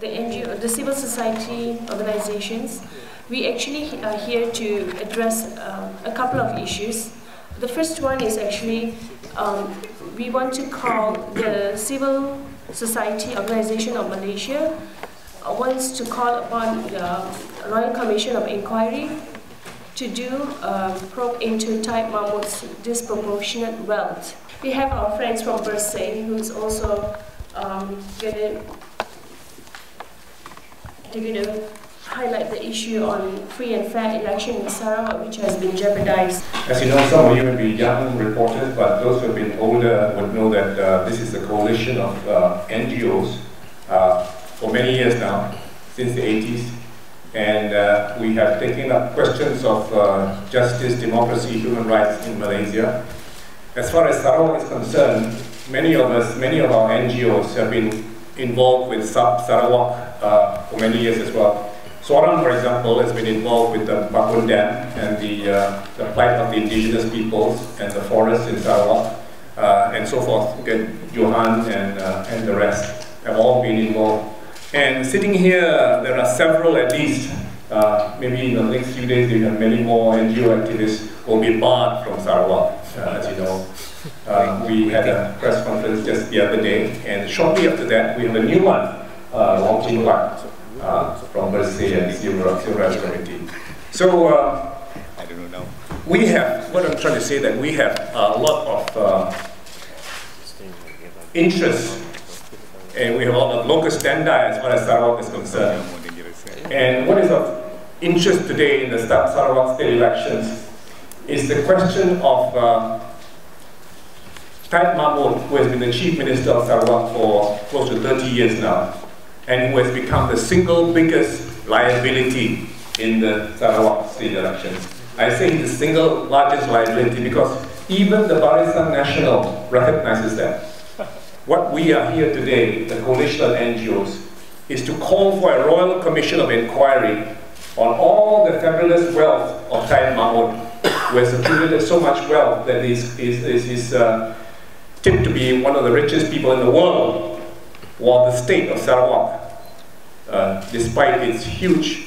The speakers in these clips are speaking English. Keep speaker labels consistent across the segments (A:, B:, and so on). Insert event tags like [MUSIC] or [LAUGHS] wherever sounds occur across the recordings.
A: The NGO, the civil society organizations, we actually are here to address um, a couple of issues. The first one is actually um, we want to call the civil society organization of Malaysia uh, wants to call upon the Royal Commission of Inquiry to do a probe into Taib Mahmud's disproportionate wealth. We have our friends from Bersih who's also um, going to to highlight the issue on free and fair election in Sarawak, which has been jeopardized.
B: As you know, some of you may be young reporters, but those who have been older would know that uh, this is a coalition of uh, NGOs uh, for many years now, since the 80s. And uh, we have taken up questions of uh, justice, democracy, human rights in Malaysia. As far as Sarawak is concerned, many of us, many of our NGOs have been involved with Sarawak uh, for many years as well. Suaram, for example, has been involved with the Bakun Dam and the, uh, the plight of the indigenous peoples and the forests in Sarawak uh, and so forth. Johan and, uh, and the rest have all been involved. And sitting here, there are several at least, uh, maybe in the next few days, there are many more NGO activists will be barred from Sarawak, uh, as you know. Uh, we had a press conference just the other day, and shortly after that, we have a new one, uh, Chin Wak, uh, from Bersih and Rights Committee. So, uh, I don't know. We have, what I'm trying to say that we have a lot of uh, interest, and we have a lot of local standards as far as Sarawak is concerned. And what is of interest today in the Sarawak state elections is the question of Taib Mahmud, who has been the chief minister of Sarawak for close to 30 years now, and who has become the single biggest liability in the Sarawak state elections. I say the single largest liability because even the Barisan Nasional recognizes that. What we are here today, the coalition of NGOs, is to call for a royal commission of inquiry on all the fabulous wealth of Taib Mahmud, who has accumulated so much wealth that is, is, is, is uh, tipped to be one of the richest people in the world, while the state of Sarawak, uh, despite its huge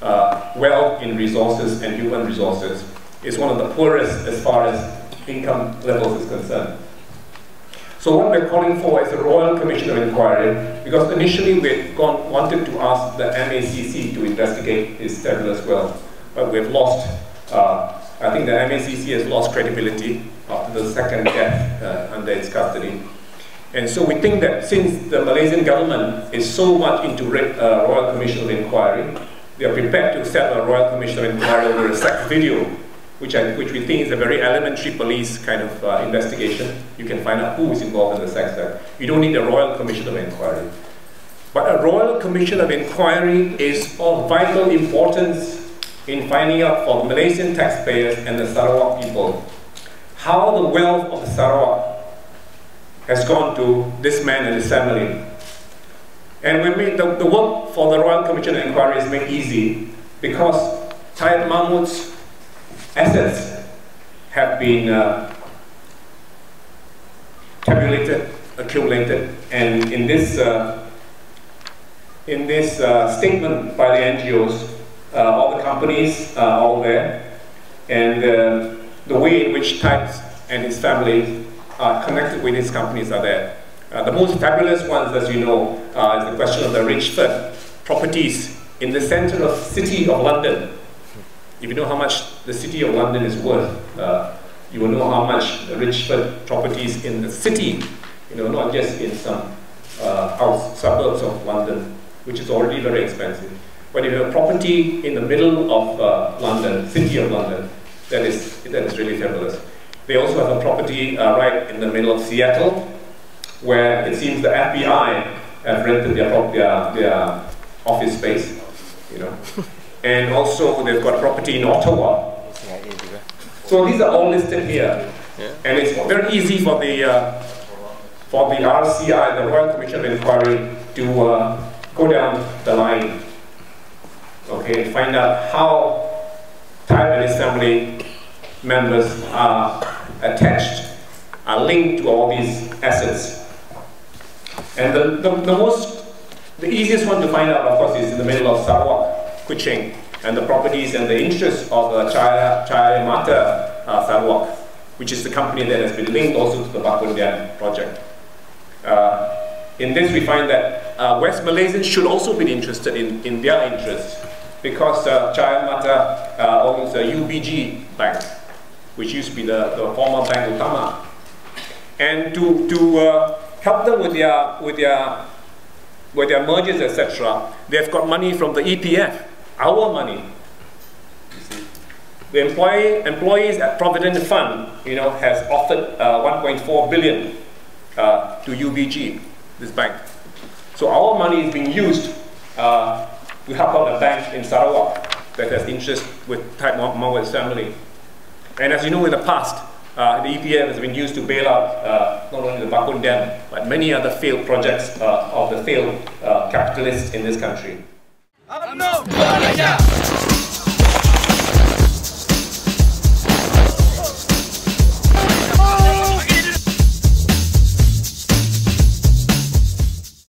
B: uh, wealth in resources and human resources, is one of the poorest as far as income levels is concerned. So what we're calling for is a Royal Commission of Inquiry, because initially we wanted to ask the MACC to investigate his fabulous wealth, but we've lost, uh, I think the MACC has lost credibility the second death uh, under its custody. And so we think that since the Malaysian government is so much into uh, Royal Commission of Inquiry, they are prepared to set a Royal Commission of Inquiry over a sex video, which, I, which we think is a very elementary police kind of uh, investigation. You can find out who is involved in the sex act. You don't need a Royal Commission of Inquiry. But a Royal Commission of Inquiry is of vital importance in finding out for Malaysian taxpayers and the Sarawak people how the wealth of Sarawak has gone to this man and his family. And we made the, the work for the Royal Commission of Inquiry is made easy because Taib Mahmud's assets have been uh, tabulated, accumulated, and in this uh, in this uh, statement by the NGOs, uh, all the companies are all there, and uh, the way in which Taib's and his family are connected with his companies are there. Uh, the most fabulous ones, as you know, uh, is the question of the Richford properties in the center of city of London. If you know how much the city of London is worth, uh, you will know how much the Richford properties in the city, you know, not just in some uh, house suburbs of London, which is already very expensive. But if you have a property in the middle of uh, London, city of London, that is, that is really fabulous. They also have a property uh, right in the middle of Seattle, where it seems the FBI have rented their, their, their office space, you know. [LAUGHS] and also they've got property in Ottawa. So these are all listed here. And it's very easy for the, uh, for the RCI, the Royal Commission of Inquiry, to uh, go down the line, okay, and find out how And family members are attached, are linked to all these assets. And the, the, the most The easiest one to find out, of course, is in the middle of Sarawak, Kuching, and the properties and the interests of uh, Cahaya, Cahaya Mata uh, Sarawak, which is the company that has been linked also to the Bakun Dam project. Uh, in this, we find that uh, West Malaysians should also be interested in, in their interests because uh, Cahaya Mata uh, a UBG bank, which used to be the, the former Bank Utama. And to, to uh, help them with their, with their, with their mergers, etc., they've got money from the EPF, our money. The employee, employees at Provident Fund, you know, has offered uh, 1.4 billion uh, to UBG, this bank. So our money is being used uh, to help out the bank in Sarawak that has interest with Taib Mahmud's family. And as you know, in the past, uh, the EPF has been used to bail out uh, not only the Bakun Dam, but many other failed projects uh, of the failed uh, capitalists in this country.